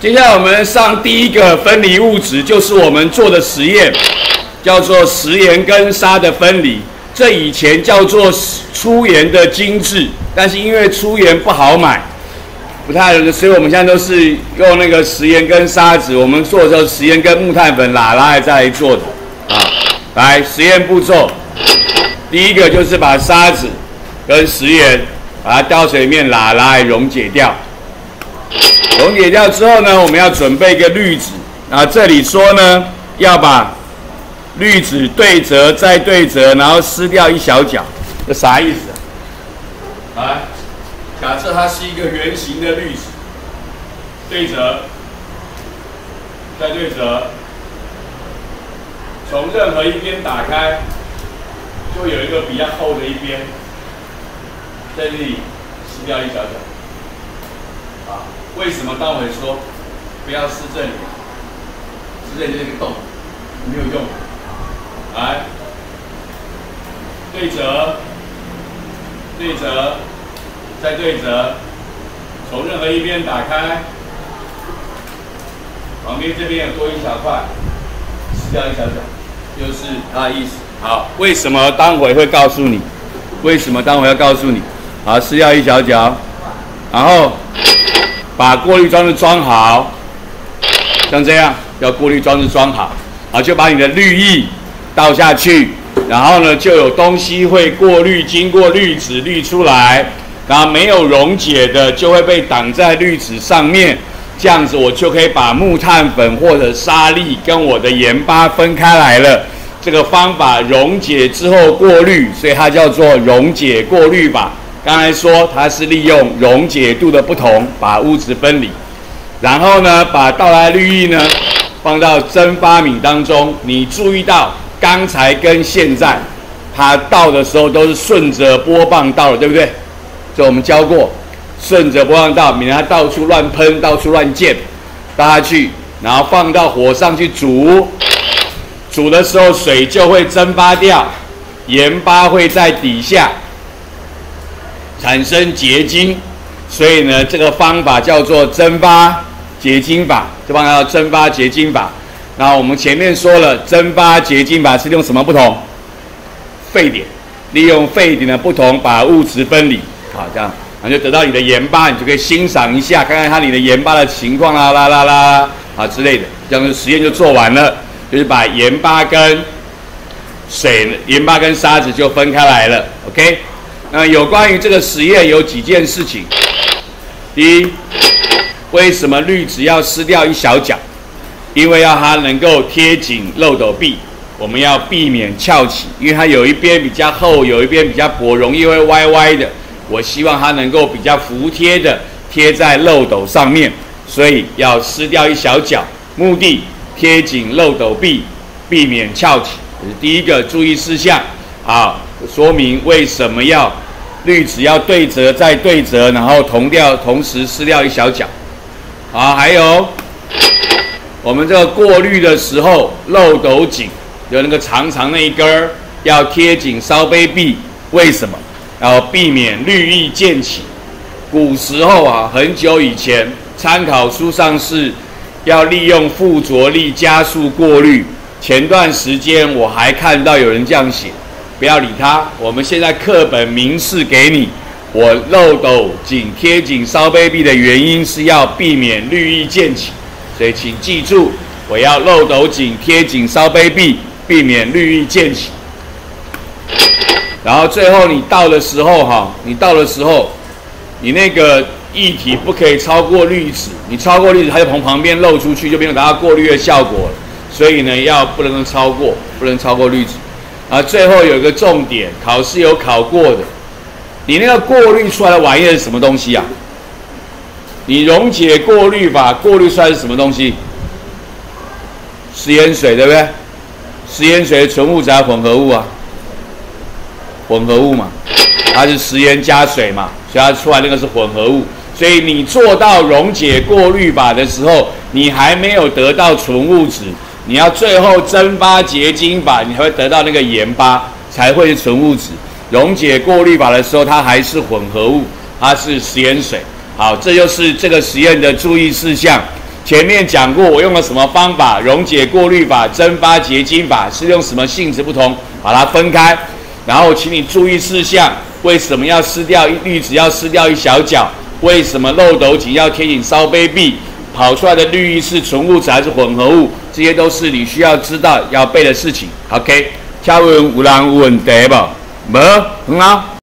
接下来我们上第一个分离物质，就是我们做的实验，叫做食盐跟沙的分离。这以前叫做粗盐的精制，但是因为粗盐不好买，不太，所以我们现在都是用那个食盐跟沙子。我们做的时候，食盐跟木炭粉拉拉再来做的啊。来，实验步骤，第一个就是把沙子跟食盐把它倒水里面拉拉溶解掉。溶解掉之后呢，我们要准备一个滤纸。啊，这里说呢，要把滤纸对折，再对折，然后撕掉一小角，这啥意思？来，假设它是一个圆形的滤纸，对折，再对折，从任何一边打开，就有一个比较厚的一边，在这里撕掉一小角。啊，为什么当会说不要撕这里？撕这里这个洞没有用。来，对折，对折，再对折，从任何一边打开，旁边这边有多一小块，撕掉一小角，就是它的意思。好，为什么当会会告诉你？为什么当会要告诉你？好，撕掉一小角，然后把过滤装置装好，像这样，要过滤装置装好，好，就把你的滤液。倒下去，然后呢，就有东西会过滤，经过滤纸滤出来，然后没有溶解的就会被挡在滤纸上面，这样子我就可以把木炭粉或者沙粒跟我的盐巴分开来了。这个方法溶解之后过滤，所以它叫做溶解过滤法。刚才说它是利用溶解度的不同把物质分离，然后呢，把倒来的滤液呢放到蒸发皿当中，你注意到。刚才跟现在，它倒的时候都是顺着波棒倒的，对不对？这我们教过，顺着波棒倒，免得它到处乱喷、到处乱溅，倒下去，然后放到火上去煮。煮的时候水就会蒸发掉，盐巴会在底下产生结晶，所以呢，这个方法叫做蒸发结晶法，这方法叫蒸发结晶法。那我们前面说了，蒸发结晶法是用什么不同？沸点，利用沸点的不同把物质分离，好，这样，然后就得到你的盐巴，你就可以欣赏一下，看看它里的盐巴的情况啦啦啦啦啊之类的，这样的实验就做完了，就是把盐巴跟水、盐巴跟沙子就分开来了，OK。那有关于这个实验有几件事情，第一，为什么滤纸要撕掉一小角？因为要它能够贴紧漏斗壁，我们要避免翘起，因为它有一边比较厚，有一边比较薄，容易会歪歪的。我希望它能够比较服帖的贴在漏斗上面，所以要撕掉一小角，目的贴紧漏斗壁，避免翘起。这是第一个注意事项。好，说明为什么要滤纸要对折再对折，然后同掉同时撕掉一小角。好，还有。我们这个过滤的时候，漏斗井有那个长长那一根儿，要贴紧烧杯壁。为什么？要避免滤液溅起。古时候啊，很久以前，参考书上是要利用附着力加速过滤。前段时间我还看到有人这样写，不要理他。我们现在课本明示给你，我漏斗紧贴紧烧杯壁的原因是要避免滤液溅起。所以请记住，我要漏斗紧贴紧烧杯壁，避免滤液溅起。然后最后你倒的时候，哈，你倒的时候，你那个液体不可以超过滤纸，你超过滤纸，它就从旁边漏出去，就没有达到过滤的效果了。所以呢，要不能超过，不能超过滤纸。啊，最后有一个重点，考试有考过的，你那个过滤出来的玩意是什么东西啊？你溶解过滤法过滤出来是什么东西？食盐水对不对？食盐水纯物质还是混合物啊？混合物嘛，它是食盐加水嘛，所以它出来那个是混合物。所以你做到溶解过滤法的时候，你还没有得到纯物质，你要最后蒸发结晶法，你才会得到那个盐巴，才会是纯物质。溶解过滤法的时候，它还是混合物，它是食盐水。好，这就是这个实验的注意事项。前面讲过我用了什么方法，溶解过滤法、蒸发结晶法是用什么性质不同，把它分开。然后请你注意事项，为什么要撕掉一滤纸要撕掉一小角？为什么漏斗井要贴紧烧杯壁？跑出来的氯液是纯物质还是混合物？这些都是你需要知道要背的事情。OK，嘉文无人问题不？没，很好。